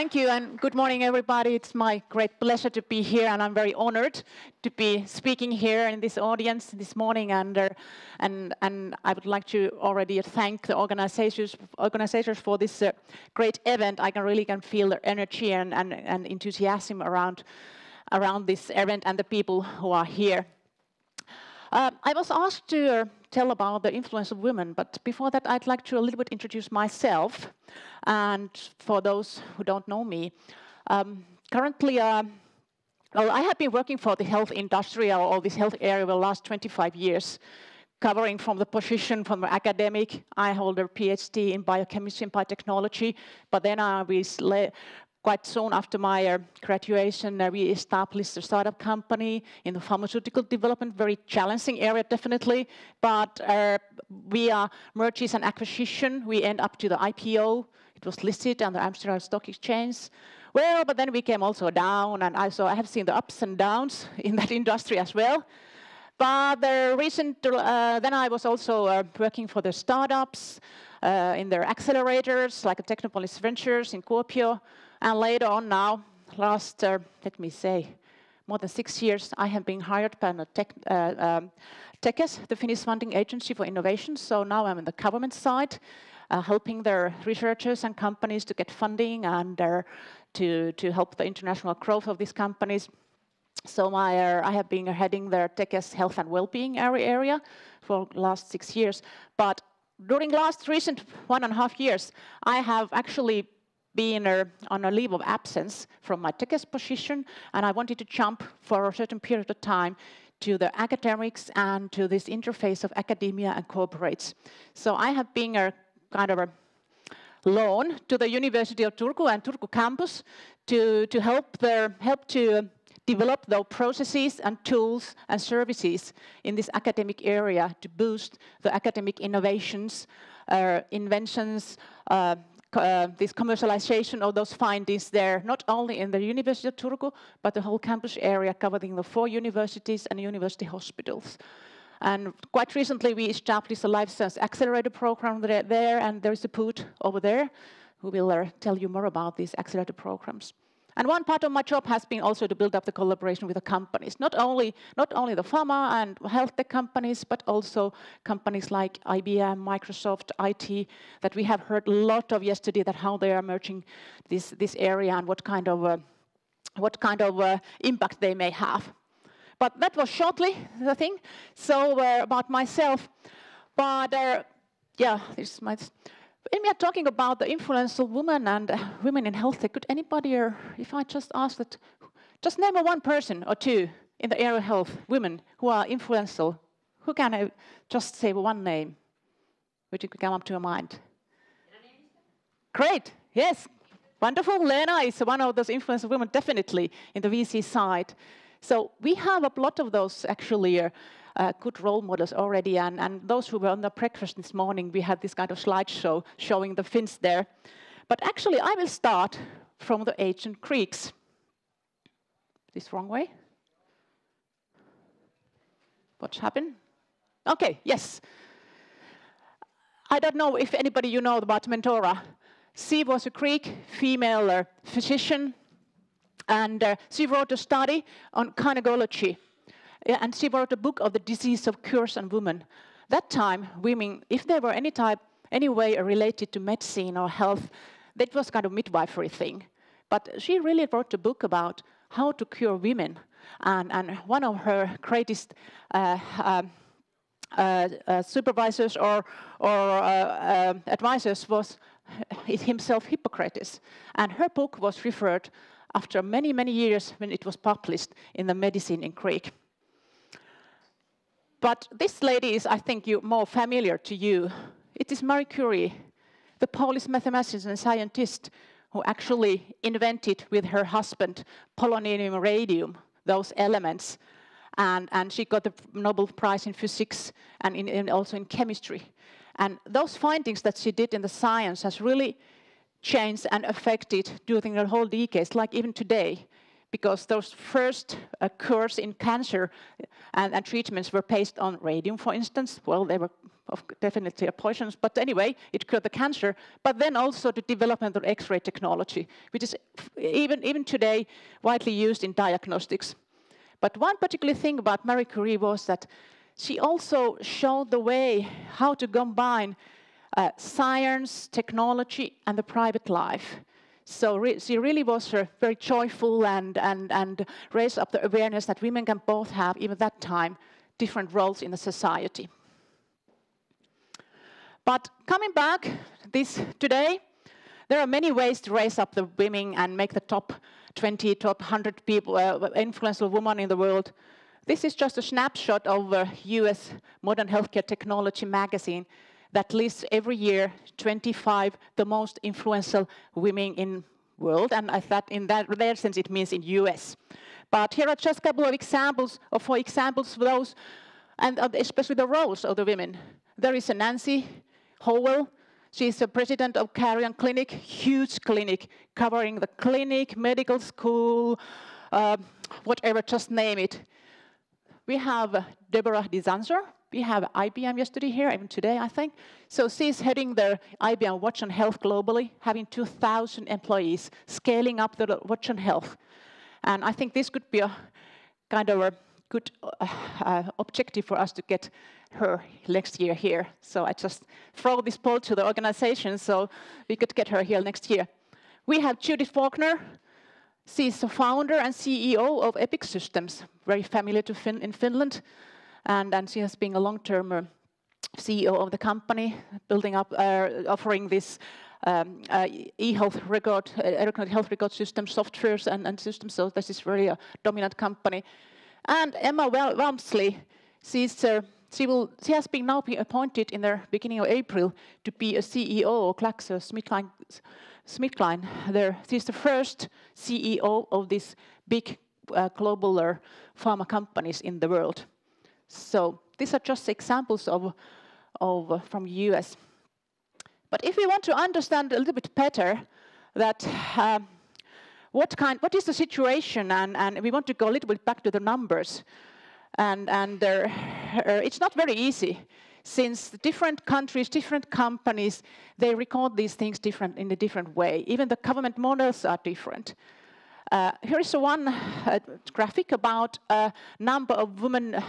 Thank you, and good morning, everybody. It's my great pleasure to be here, and I'm very honored to be speaking here in this audience this morning. And uh, and and I would like to already thank the organizers organizers for this uh, great event. I can really can feel the energy and, and, and enthusiasm around around this event and the people who are here. Uh, I was asked to uh, tell about the influence of women, but before that, I'd like to a little bit introduce myself. And for those who don't know me, um, currently, uh, well, I have been working for the health industry or this health area for the last 25 years, covering from the position from academic. I hold a PhD in biochemistry and biotechnology, but then I was quite soon after my uh, graduation, uh, we established a startup company in the pharmaceutical development, very challenging area, definitely. But uh, via mergers and acquisition, we end up to the IPO. It was listed on the Amsterdam Stock Exchange. Well, but then we came also down, and I, so I have seen the ups and downs in that industry as well. But the recent, uh, then I was also uh, working for the startups uh, in their accelerators, like Technopolis Ventures in Kuopio, and later on now, last, uh, let me say, more than six years, I have been hired by tech, uh, um, Tekes, the Finnish funding agency for innovation. So now I'm in the government side, uh, helping their researchers and companies to get funding and uh, to, to help the international growth of these companies. So my, uh, I have been heading their Tekes health and well-being area for last six years. But during last recent one and a half years, I have actually being a, on a leave of absence from my Tekes position, and I wanted to jump for a certain period of time to the academics and to this interface of academia and corporates. So I have been a kind of a loan to the University of Turku and Turku campus to, to help their help to develop those processes and tools and services in this academic area to boost the academic innovations, uh, inventions, uh, uh, this commercialization of those findings there, not only in the University of Turku, but the whole campus area covering the four universities and university hospitals. And quite recently, we established a life science accelerator program there, and there's a Poot over there who will uh, tell you more about these accelerator programs. And one part of my job has been also to build up the collaboration with the companies, not only, not only the pharma and health tech companies, but also companies like IBM, Microsoft, IT, that we have heard a lot of yesterday that how they are merging this, this area and what kind of, uh, what kind of uh, impact they may have. But that was shortly the thing. So uh, about myself, but uh, yeah, this is my when we are talking about the influence of women and uh, women in health, could anybody, or if I just ask that, just name one person or two in the area of health, women who are influential. Who can I just say one name which could come up to your mind? Great, yes, wonderful. Lena is one of those influential women, definitely in the VC side. So we have a lot of those actually. Uh, uh, good role models already. And, and those who were on the breakfast this morning, we had this kind of slideshow showing the Finns there. But actually, I will start from the ancient Greeks. This wrong way? What's happened? Okay, yes. I don't know if anybody you know about Metrodora. She was a Greek female uh, physician, and uh, she wrote a study on gynecology and she wrote a book of the disease of cures on women. That time, women, if they were any type, any way related to medicine or health, that was kind of midwifery thing. But she really wrote a book about how to cure women. And, and one of her greatest uh, um, uh, uh, supervisors or, or uh, um, advisors was himself Hippocrates. And her book was referred after many, many years when it was published in the Medicine in Greek. But this lady is, I think, you, more familiar to you. It is Marie Curie, the Polish mathematician and scientist who actually invented with her husband polonium radium, those elements. And, and she got the Nobel Prize in physics and, in, and also in chemistry. And those findings that she did in the science has really changed and affected during the whole decades, like even today because those first uh, cures in cancer and, and, treatments were based on radium, for instance. Well, they were definitely a poison, but anyway, it cured the cancer. But then also the development of X-ray technology, which is even, even today widely used in diagnostics. But one particular thing about Marie Curie was that she also showed the way how to combine uh, science, technology, and the private life. So re she really was uh, very joyful and, and, and raised up the awareness that women can both have, even that time, different roles in the society. But coming back this today, there are many ways to raise up the women and make the top 20, top 100 people, uh, influential women in the world. This is just a snapshot of a US Modern Healthcare Technology magazine that lists every year 25 the most influential women in world, and I thought in that, that sense it means in US. But here are just a couple of examples, or four examples of those, and especially the roles of the women. There is a Nancy Howell. She's the president of Carilion Clinic, huge clinic covering the clinic, medical school, uh, whatever, just name it. We have Deborah DiSanzo. We have IBM yesterday here, even today, I think. So she's heading the IBM Watson Health globally, having 2,000 employees, scaling up the Watson Health. And I think this could be a kind of a good uh, uh, objective for us to get her next year here. So I just throw this poll to the organization so we could get her here next year. We have Judith Faulkner. She's the founder and CEO of Epic Systems, very familiar to fin in Finland. And, and she has been a long-term uh, CEO of the company, building up, uh, offering this um, uh, e-health record, uh, electronic health record system softwares and, and systems. So this is really a dominant company. And Emma Walmsley, she's, uh, she, will, she has been now been appointed in the beginning of April to be a CEO of GlaxoSmithKline. Smithkline. There, she's the first CEO of these big uh, global pharma companies in the world. So these are just examples of, of uh, from US. But if we want to understand a little bit better that um, what kind, what is the situation, and, and we want to go a little bit back to the numbers, and and uh, it's not very easy since different countries, different companies, they record these things different in a different way. Even the government models are different. Uh, here is one uh, graphic about a number of women,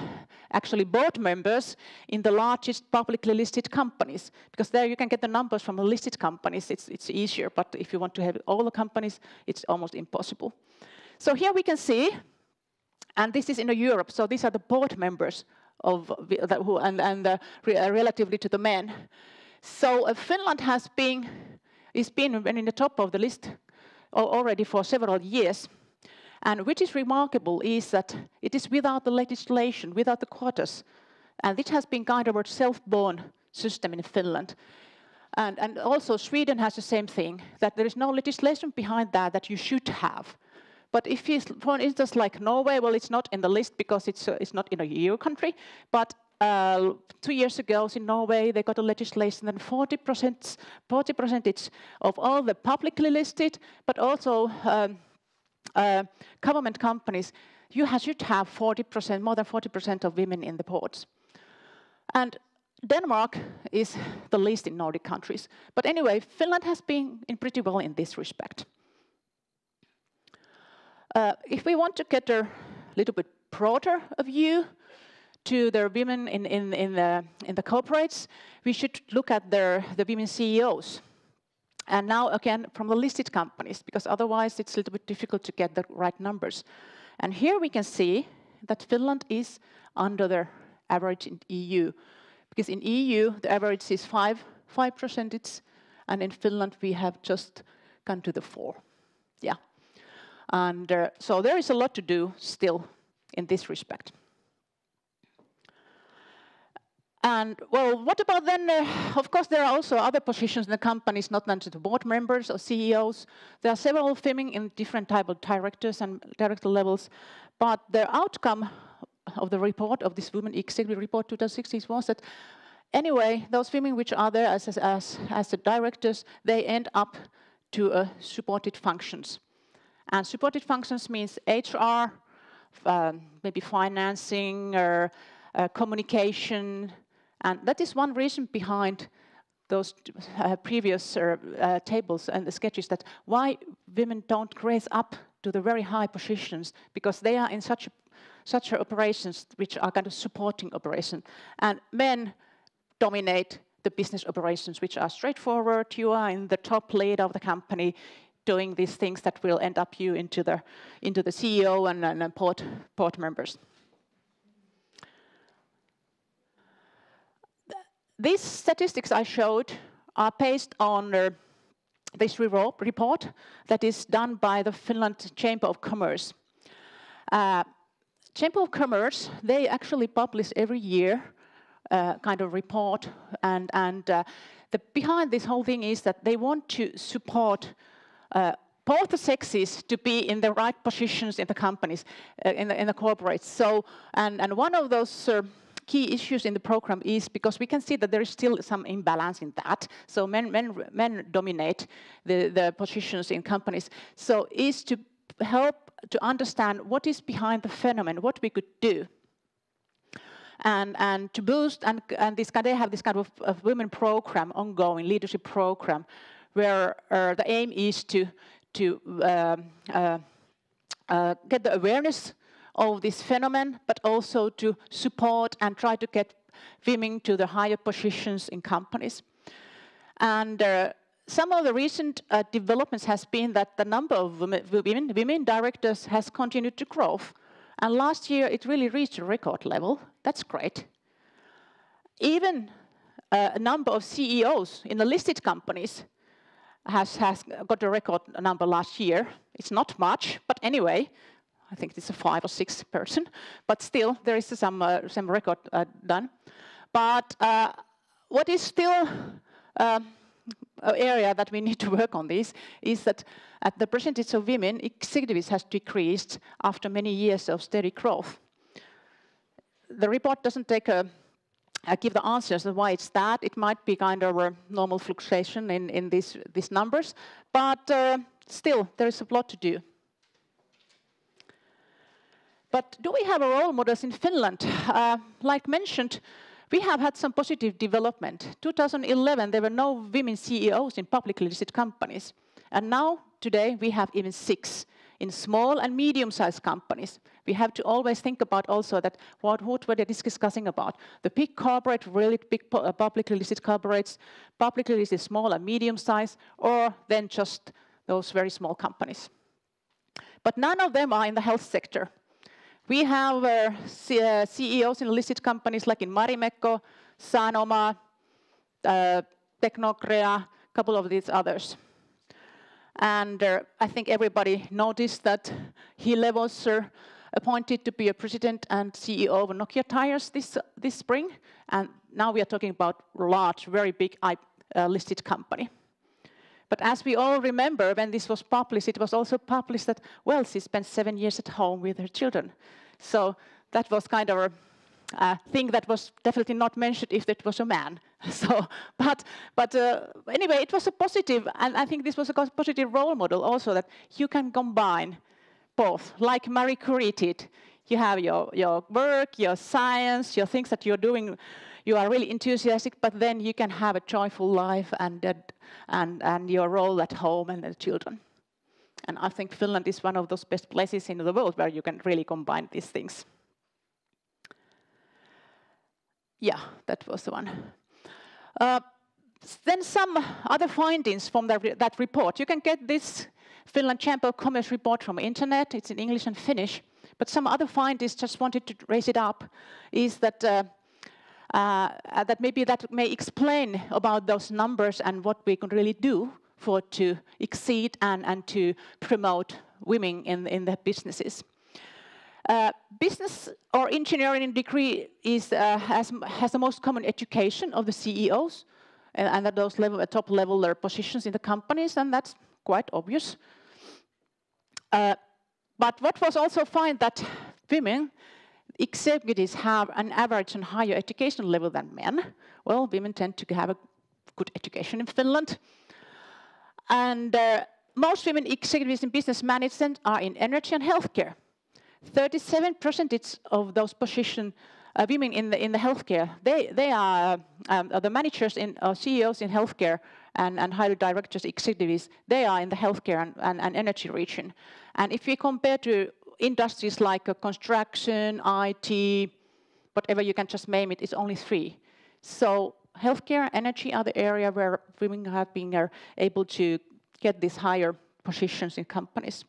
actually board members, in the largest publicly listed companies. Because there you can get the numbers from the listed companies, it's, it's easier. But if you want to have all the companies, it's almost impossible. So here we can see, and this is in Europe, so these are the board members of who, and, and uh, relatively to the men. So uh, Finland has been, is been in the top of the list already for several years. And which is remarkable is that it is without the legislation, without the quotas. And this has been kind of a self-born system in Finland. And, and also Sweden has the same thing, that there is no legislation behind that that you should have. But if you, for instance, like Norway, well, it's not in the list because it's, uh, it's not in a EU country, but uh, two years ago in Norway, they got a legislation that 40%, 40 percentage of all the publicly listed, but also um, uh, government companies, you should have 40%, more than 40% of women in the boards. And Denmark is the least in Nordic countries. But anyway, Finland has been in pretty well in this respect. Uh, if we want to get a little bit broader view, to the women in, in, in, the, in the corporates, we should look at their, the women CEOs. And now, again, from the listed companies, because otherwise it's a little bit difficult to get the right numbers. And here we can see that Finland is under the average in EU. Because in EU, the average is 5, 5 percentage, and in Finland, we have just gone to the 4. Yeah. And uh, so there is a lot to do still in this respect. And well, what about then? Uh, of course, there are also other positions in the companies, not just board members or CEOs. There are several women in different type of directors and director levels, but the outcome of the report of this Women Executive Report 2016 was that anyway, those women which are there as as as the directors, they end up to uh, supported functions, and supported functions means HR, um, maybe financing or uh, communication And that is one reason behind those uh, previous uh, uh, tables and the sketches that why women don't raise up to the very high positions because they are in such such operations which are kind of supporting operations and men dominate the business operations which are straightforward. You are in the top lead of the company doing these things that will end up you into the into the CEO and, and board board members These statistics I showed are based on uh, this report that is done by the Finland Chamber of Commerce. Uh, Chamber of Commerce, they actually publish every year uh, kind of report and, and uh, the behind this whole thing is that they want to support uh, both the sexes to be in the right positions in the companies, uh, in, the, in the corporates. So, and, and one of those key issues in the program is because we can see that there is still some imbalance in that. So men, men, men dominate the, the positions in companies. So is to help to understand what is behind the phenomenon, what we could do. And, and to boost, and, and this, they have this kind of, of women program, ongoing leadership program, where uh, the aim is to, to uh, uh, uh get the awareness of this phenomenon, but also to support and try to get women to the higher positions in companies. And uh, some of the recent uh, developments has been that the number of women, women, directors has continued to grow. And last year it really reached a record level. That's great. Even uh, a number of CEOs in the listed companies has, has got a record number last year. It's not much, but anyway, I think it's a five or six person, but still there is some uh, some record uh, done. But uh, what is still uh, an area that we need to work on this is that at the percentage of women executives has decreased after many years of steady growth. The report doesn't take a uh, give the answers of why it's that. It might be kind of a normal fluctuation in, in these, these numbers, but uh, still, there is a lot to do. But do we have role models in Finland? Uh, like mentioned, we have had some positive development. 2011, there were no women CEOs in publicly listed companies. And now, today, we have even six in small and medium-sized companies. We have to always think about also that what, what were they discussing about? The big corporate, really big uh, publicly listed corporates, publicly listed small and medium-sized, or then just those very small companies. But none of them are in the health sector. We have uh, CEOs in listed companies like in Marimekko, Sanoma, uh, Tecnocrea, a couple of these others. And uh, I think everybody noticed that Hille was uh, appointed to be a president and CEO of Nokia Tires this, this spring. And now we are talking about large, very big uh, listed company. But as we all remember, when this was published, it was also published that, well, she spent seven years at home with her children. So that was kind of a, thing that was definitely not mentioned if it was a man. So, but but uh, anyway, it was a positive, and I think this was a positive role model also that you can combine both, like Marie Curie did. You have your, your work, your science, your things that you're doing you are really enthusiastic, but then you can have a joyful life and, and, and your role at home and the children. And I think Finland is one of those best places in the world where you can really combine these things. Yeah, that was the one. Uh, then some other findings from the, that report. You can get this Finland Chamber of Commerce report from internet. It's in English and Finnish. But some other findings, just wanted to raise it up, is that uh, uh, that maybe that may explain about those numbers and what we can really do for to exceed and, and to promote women in, in the businesses. Uh, business or engineering degree is, uh, has, has the most common education of the CEOs and, and at those level, top level their positions in the companies, and that's quite obvious. Uh, but what was also found that women executives have an average and higher education level than men. Well, women tend to have a good education in Finland. And uh, most women executives in business management are in energy and healthcare. 37% of those positions uh, women in the in the healthcare. They they are um, the managers in uh, CEOs in healthcare and, and highly directors, executives. They are in the healthcare and, and, and energy region. And if we compare to industries like uh, construction, IT, whatever you can just name it, it's only three. So healthcare, and energy are the area where women have been able to get these higher positions in companies.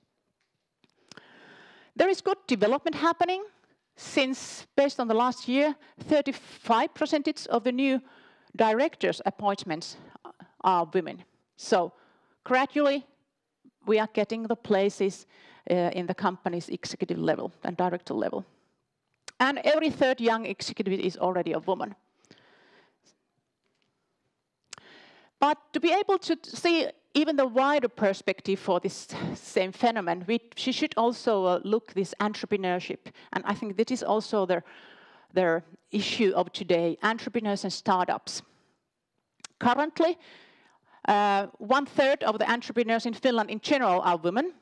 There is good development happening since, based on the last year, 35% of the new directors' appointments are women. So gradually, we are getting the places uh, in the company's executive level and director level. And every third young executive is already a woman. But to be able to see even the wider perspective for this same phenomenon, we, she should also uh, look this entrepreneurship. And I think that is also the, the issue of today, entrepreneurs and startups. Currently, uh, one third of the entrepreneurs in Finland in general are women.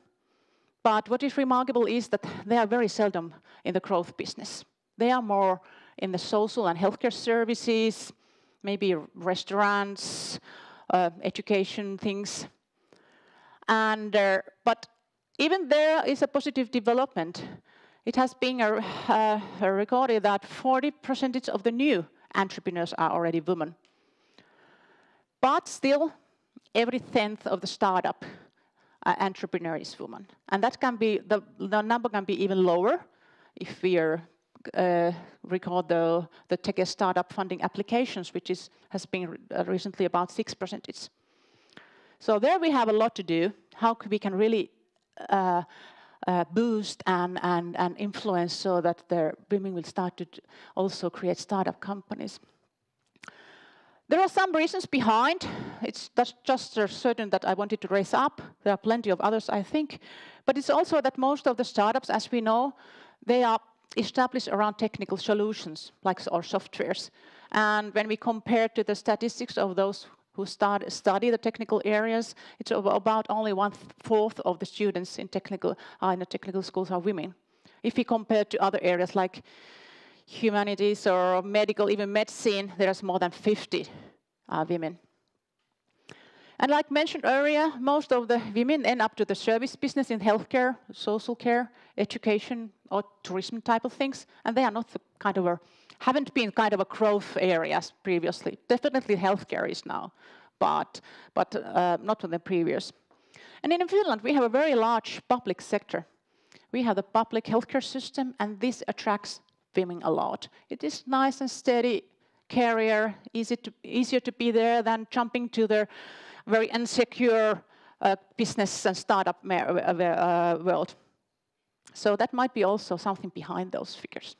But what is remarkable is that they are very seldom in the growth business. They are more in the social and healthcare services, maybe restaurants, education things. And, uh, but even there is a positive development. It has been a, uh, recorded that 40% of the new entrepreneurs are already women. But still, every tenth of the startup uh, entrepreneur is woman. And that can be, the, the number can be even lower if we are uh, record the, the tech startup funding applications, which is, has been uh, recently about 6%. So there we have a lot to do, how we can really uh, uh, boost and, and, and influence so that the women will start to also create startup companies. There are some reasons behind. It's just certain that I wanted to raise up. There are plenty of others, I think. But it's also that most of the startups, as we know, they are established around technical solutions, like our softwares. And when we compare to the statistics of those who start, study the technical areas, it's about only one fourth of the students in technical uh, in the technical schools are women. If we compare to other areas like humanities or medical, even medicine, there's more than 50 uh, women. And like mentioned earlier, most of the women end up to the service business in healthcare, social care, education, or tourism type of things, and they are not the kind of a, haven't been kind of a growth areas previously. Definitely healthcare is now, but, but uh, not in the previous. And in Finland, we have a very large public sector. We have the public healthcare system, and this attracts women a lot. It is nice and steady career, easy to, easier to be there than jumping to the very insecure uh, business and startup uh, uh, world. So that might be also something behind those figures.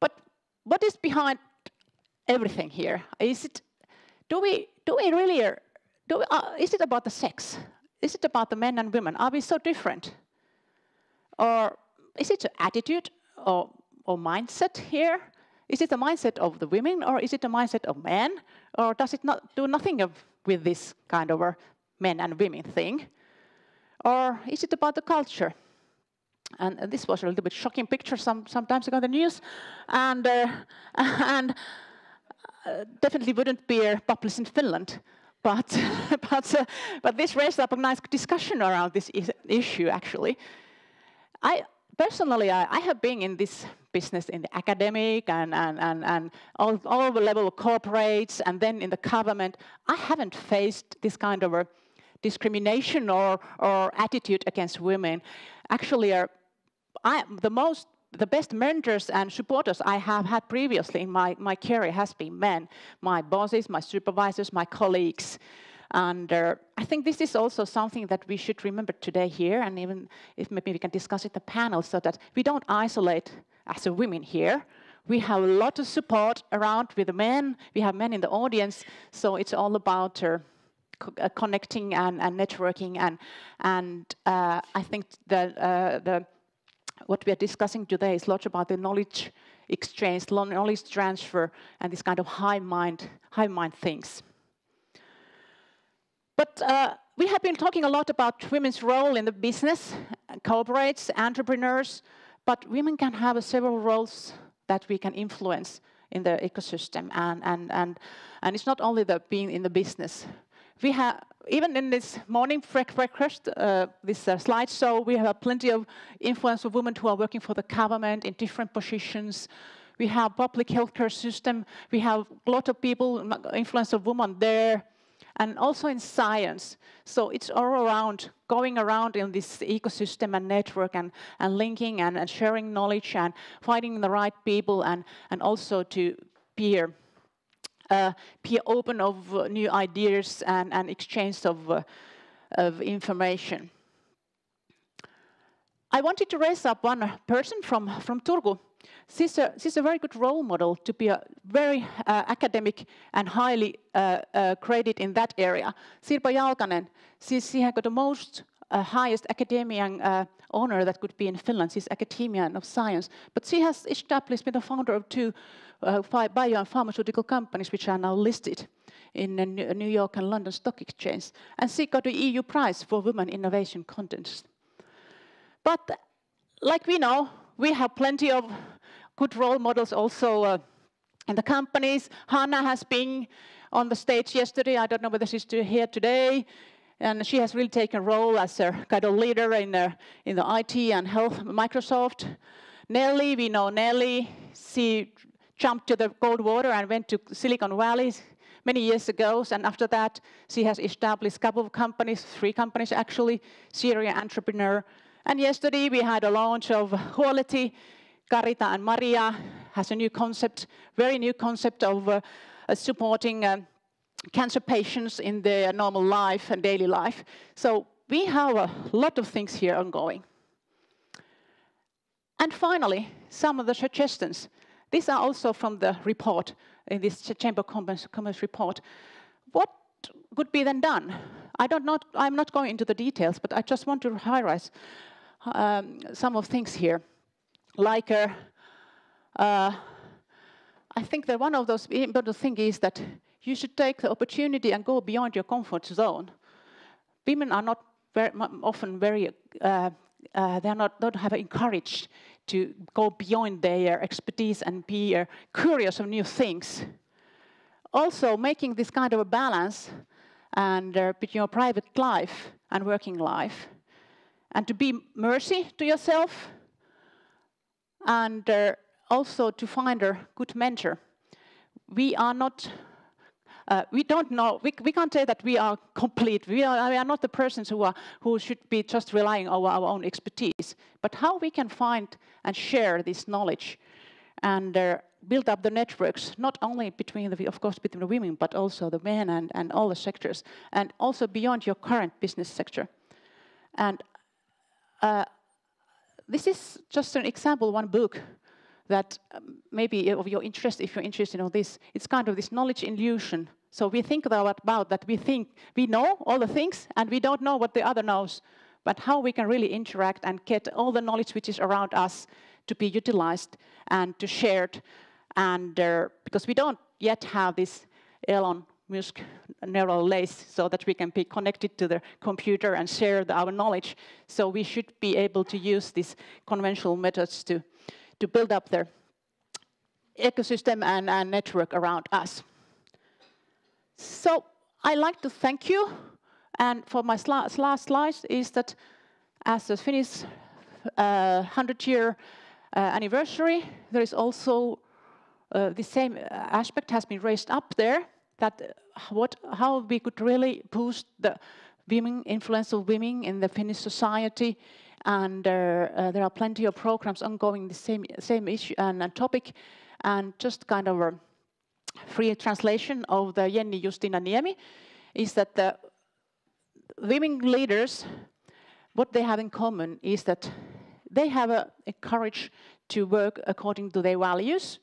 But what is behind everything here? Is it, do we, do we really, uh, do we, uh, is it about the sex? Is it about the men and women? Are we so different? Or is it attitude or, or mindset here? Is it the mindset of the women or is it the mindset of men? Or does it not do nothing of, with this kind of a men and women thing? Or is it about the culture? And this was a little bit shocking picture some sometimes ago in the news, and uh, and uh, definitely wouldn't be published in Finland. But but uh, but this raised up a nice discussion around this issue. Actually, I personally I, I have been in this business in the academic and, and, and, and all, all the level of corporates and then in the government, I haven't faced this kind of a discrimination or, or attitude against women. Actually, uh, I, the most the best mentors and supporters I have had previously in my, my career has been men, my bosses, my supervisors, my colleagues. And uh, I think this is also something that we should remember today here, and even if maybe we can discuss it in the panel so that we don't isolate as a women here. We have a lot of support around with the men. We have men in the audience, so it's all about uh, co uh, connecting and, and, networking. And and uh, I think that uh, the what we are discussing today is a lot about the knowledge exchange, knowledge transfer, and this kind of high mind, high mind things. But uh, we have been talking a lot about women's role in the business, corporates, entrepreneurs, But women can have several roles that we can influence in the ecosystem, and, and, and, and it's not only the being in the business. We have, even in this morning breakfast, uh, this uh, slideshow, we have plenty of influence of women who are working for the government in different positions. We have public healthcare system. We have a lot of people, influence of women there and also in science. So it's all around, going around in this ecosystem and network and, and linking and, and sharing knowledge and finding the right people and, and also to peer, uh, peer open of uh, new ideas and, and exchange of, uh, of information. I wanted to raise up one person from, from Turku She's a, she's a very good role model to be a very uh, academic and highly uh, uh, in that area. Sirpa Jalkanen, she, she has got the most uh, highest academic uh, honor that could be in Finland. She's academician of science. But she has established, been the founder of two bio and pharmaceutical companies which are now listed in New York and London Stock Exchange. And she got the EU prize for women innovation contest. But like we know, we have plenty of good role models also uh, in the companies. Hannah has been on the stage yesterday. I don't know whether she's here today. And she has really taken a role as a kind of leader in the, in the IT and health Microsoft. Nelly, we know Nelly. She jumped to the cold water and went to Silicon Valley many years ago. And after that, she has established a couple of companies, three companies actually, serial entrepreneur. And yesterday we had a launch of Huoleti, Carita and Maria has a new concept, very new concept of uh, supporting uh, cancer patients in their normal life and daily life. So we have a lot of things here ongoing. And finally, some of the suggestions. These are also from the report, in this Chamber of Commerce, Commerce report. What could be then done? I don't not, I'm not going into the details, but I just want to highlight um, some of things here like a, uh, I think that one of those important things is that you should take the opportunity and go beyond your comfort zone. Women are not very, often very, uh, uh, they are not, don't have encouraged to go beyond their expertise and be uh, curious of new things. Also, making this kind of a balance and uh, between your private life and working life, and to be mercy to yourself and uh, also to find a good mentor. We are not, uh, we don't know, we, we can't say that we are complete. We are, we are not the persons who, are, who should be just relying on our own expertise, but how we can find and share this knowledge and uh, build up the networks, not only between the, of course, between the women, but also the men and, and all the sectors, and also beyond your current business sector. And uh, this is just an example, one book that um, maybe of your interest, if you're interested in all this, it's kind of this knowledge illusion. So we think about, that we think we know all the things and we don't know what the other knows, but how we can really interact and get all the knowledge which is around us to be utilized and to shared. And uh, because we don't yet have this Elon Musk neural lace so that we can be connected to the computer and share the, our knowledge. So we should be able to use these conventional methods to, to build up their ecosystem and, and network around us. So I like to thank you. And for my last slide is that as the Finnish uh, 100-year uh, anniversary, there is also uh, the same aspect has been raised up there that uh, what, how we could really boost the women, influence of women in the Finnish society. And uh, uh, there are plenty of programs ongoing the same, same issue and, and topic. And just kind of a free translation of the Jenni Justina Niemi is that the women leaders, what they have in common is that they have a, a courage to work according to their values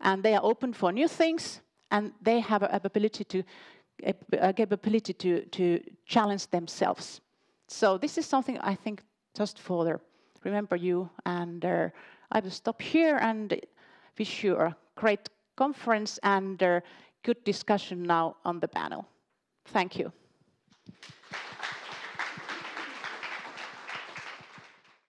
and they are open for new things and they have a ability to a capability to to challenge themselves. So this is something I think just for the remember you, and uh, I will stop here and wish you a great conference and uh, good discussion now on the panel. Thank you.